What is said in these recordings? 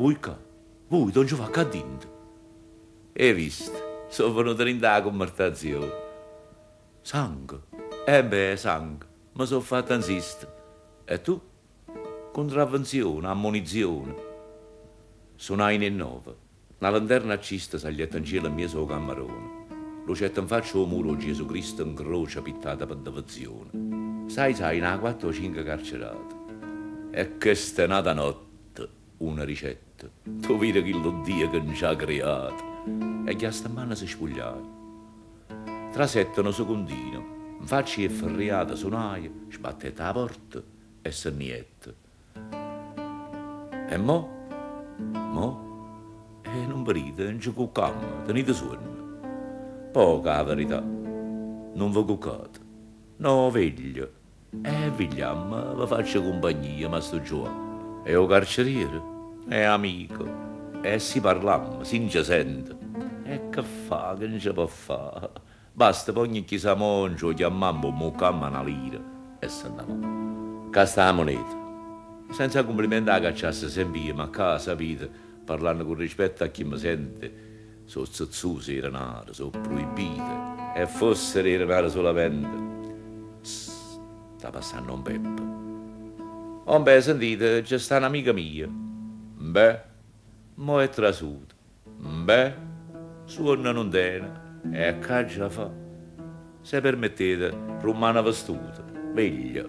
Voi qua? Voi, non ci fa cadinto? E visto, sono venuto in da convertazione. Sangue? Eh beh, sangue, mi sono fatto insistere. E tu? Contravvenzione, ammonizione. Sono in nove. Una lanterna accista saglietta in cielo a mia so camerone. Lucetta in faccia o muro Gesù Cristo in croce pittata per devozione. Sai, sai, una quattro o cinque carcerate. E questa è nata notte, una ricetta. Tu vedi che lo Dio che non ci ha creato. E che a stamana si spugliai. Tra sette un secondino, in faccia e ferriata suonaia, sbattete la porta e se niente. E mo? Mo? E non venite, non ci cuccamo, tenete sonno. Poca la verità. Non vi cuccate. No, veglio. E vigliam, vi faccio compagnia, ma sto giù. E o carceriere? È amico. E si parliamo, si ci sente. E che fa, che non ci può fare? Basta, poi ogni chissà moncio, chiamammo, muccammo una lira. E se andiamo. Casta la moneta. Senza complimenti a cacciasse sempre, ma qua, sapete, parlando con rispetto a chi mi sente, sono zazzuse i renari, sono proibite, e fossero i renari solamente. Sta passando un Peppo. Oh, beh, sentite, c'è sta un'amica mia. Beh, mo è trasuta. Beh, suona non tene, e caccia fa. Se permettete, romana vestuta, veglia,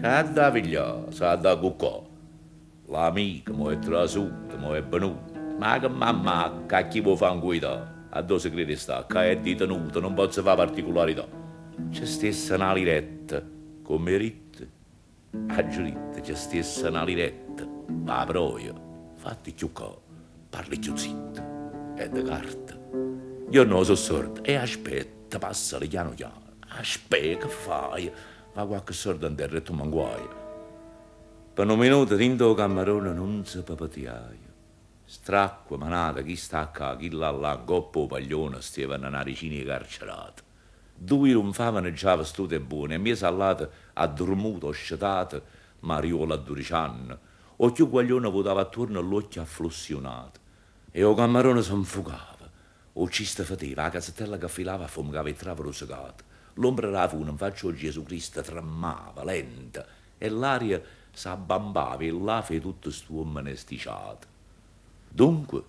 che da veglia, sa da cuccò. L'amica mo è trasuta, mo è venuta. Ma che mamma, che chi vuoi fare un guida? A dove si crede sta? Che è detenuto, non posso fare particolarità. C'è stessa una liretta, come ritte. A giuritte c'è stessa una liretta. Ma proia, fatti più co, parli più zitto. È da carta. Io non sono sordo e aspetta, passali piano piano. Aspetta, che fai? Va qualche sordo in terra e tu manguai. Per un minuto dentro camerone non si papatiaia. Stracqua, manata, chi sta qua, chi là là, goppo paglione, stevano una ricina carcerata. Due non favano già vestute buone, e mia salata ha dormuto, scetata, mariola a dodici anni. O più guaglione votava attorno all'occhio afflussionato. E o camerone si infugava. O ci sta faceva, la casettella che filava fumava e trava rosegato. L'ombra fune in faccia a Gesù Cristo tremava, lenta, e l'aria s'abbambava e l'afe tutto stuomo anesticiato. Dunque,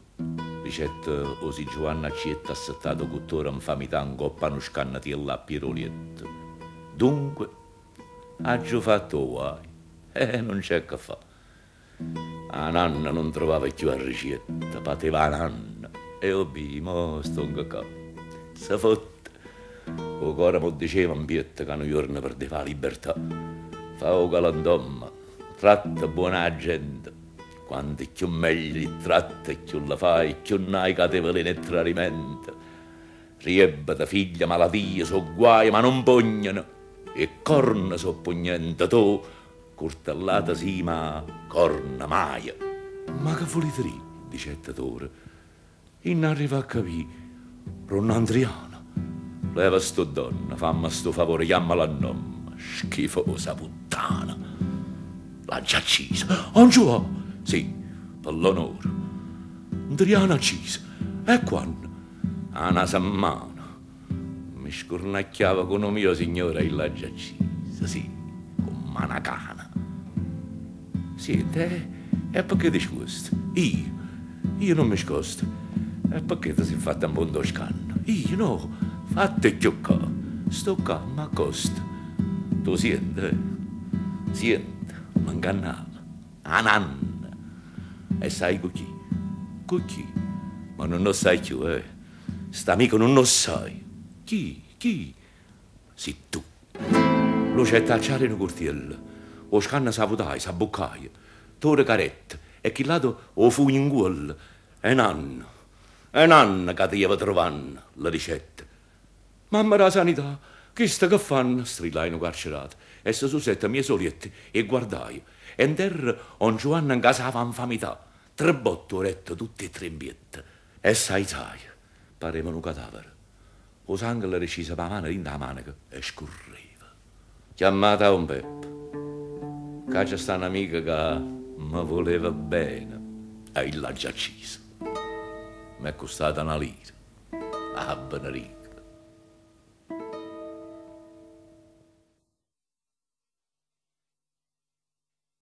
dicette osi Giovanna Cietta assettato cuttore infamità in coppa non scannatiella a Pirolietto. Dunque, ha già fatto guai. Eh, non c'è che fa. A nanna non trovava più la ricetta, pateva nanna. E obbi, mo sto qua. Se fotte. O cuore mo diceva in pietta che un giorno perdeva la libertà. Fa o galandomma, tratta buona gente quanto più meglio li tratta, più la fai, più n'hai catevole nel tradimento. Riebba figlia malattia, so guai, ma non pugnano, e corna so pugnente tu, curtellata sì, ma corna mai. Ma che volete dire, dice Tore, in arriva a capire, Ronnandriana, leva sto donna, fammi sto favore, chiamala a nome, schifosa puttana. L'ha già accisa, non giù! Sì, per l'onore. Adriana Cisa, e quando? A una settimana. Mi scornacchiava con un mio signore l'ha già accisa, sì, con manacana. Senti, e perché dici questo? Io? Io non mi scosto. E perché ti sei fatta un buon scanno? Io no, fatte più qua. Sto qua, ma costa. Tu senti? Senti, m'ingannava. A E sai? Con chi? Ma non lo sai più, eh? St'amico non lo sai. Chi? Chi? Sì, tu. Lo c'è tacciare in cortiello. O scanna savutai, sabbuccai. Tore carette. E chi lato o fu in quel. E nanno. E nanno che ti ieva trovando la ricetta. Mamma la sanità, che sta che fanno? Strillai in carcerato. E se su sette mie soliette e guardai. E in terra on Giovanna in casa infamità tre botte letto tutti e tre in pietta. E sai, sai, parevano un cadavere. O sangue le recisa per la mano in la manica e scorreva. Chiamata un Peppo. Che c'è sta un'amica che mi voleva bene. E l'ha già acceso. Mi è costata una lira. Ah, Benarino.